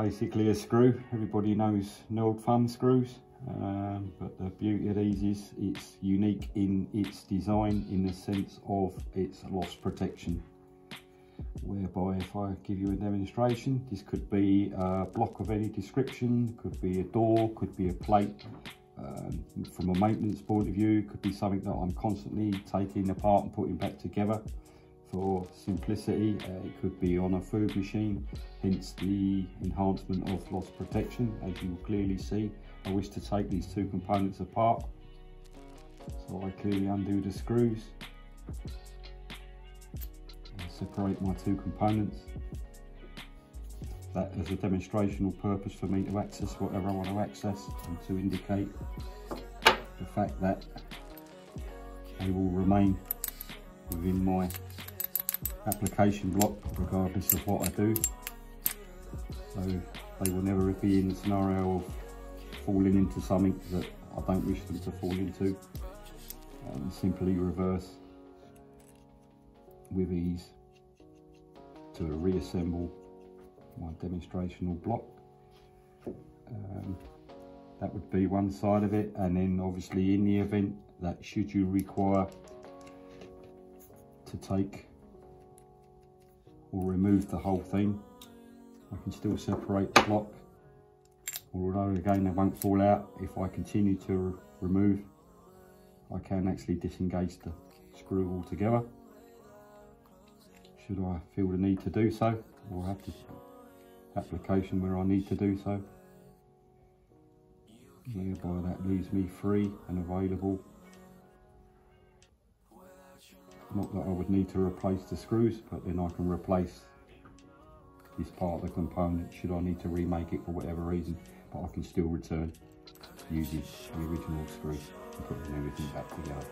basically a screw. Everybody knows knurled thumb screws, um, but the beauty of these is it's unique in its design in the sense of its loss protection. Whereby if I give you a demonstration, this could be a block of any description, could be a door, could be a plate. Um, from a maintenance point of view, could be something that I'm constantly taking apart and putting back together for simplicity. Uh, it could be on a food machine, hence the enhancement of loss protection. As you will clearly see, I wish to take these two components apart. So I clearly undo the screws and separate my two components. That is a demonstrational purpose for me to access whatever I want to access and to indicate the fact that they will remain within my application block regardless of what I do. So they will never be in the scenario of falling into something that I don't wish them to fall into. Um, simply reverse with ease to reassemble my demonstrational block. Um, that would be one side of it and then obviously in the event that should you require to take or remove the whole thing. I can still separate the block, although again they won't fall out. If I continue to re remove, I can actually disengage the screw altogether. Should I feel the need to do so, or have the application where I need to do so. Thereby that leaves me free and available not that I would need to replace the screws, but then I can replace this part of the component should I need to remake it for whatever reason. But I can still return using the original screws and putting everything back together.